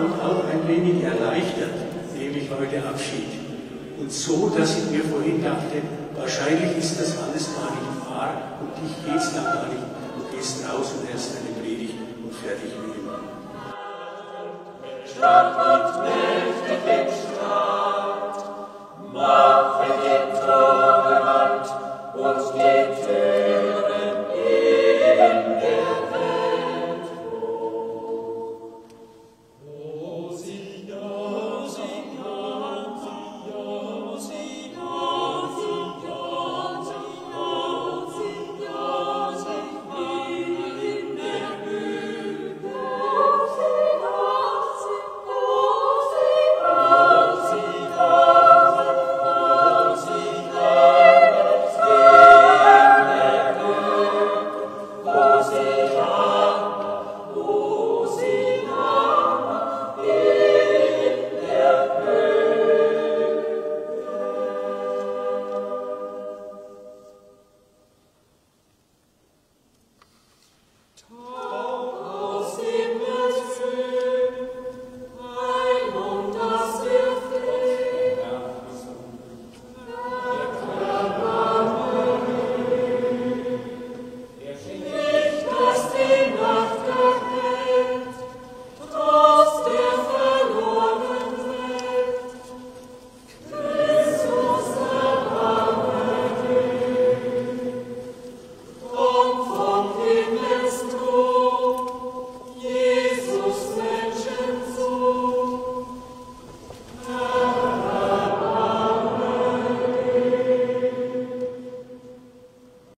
und auch ein wenig erleichtert, nehme ich heute Abschied. Und so, dass ich mir vorhin dachte, wahrscheinlich ist das alles gar nicht wahr und dich geht's da gar nicht. Du gehst raus und erst deine Predigt und fertig mit dem Mann. Stadt und Meer.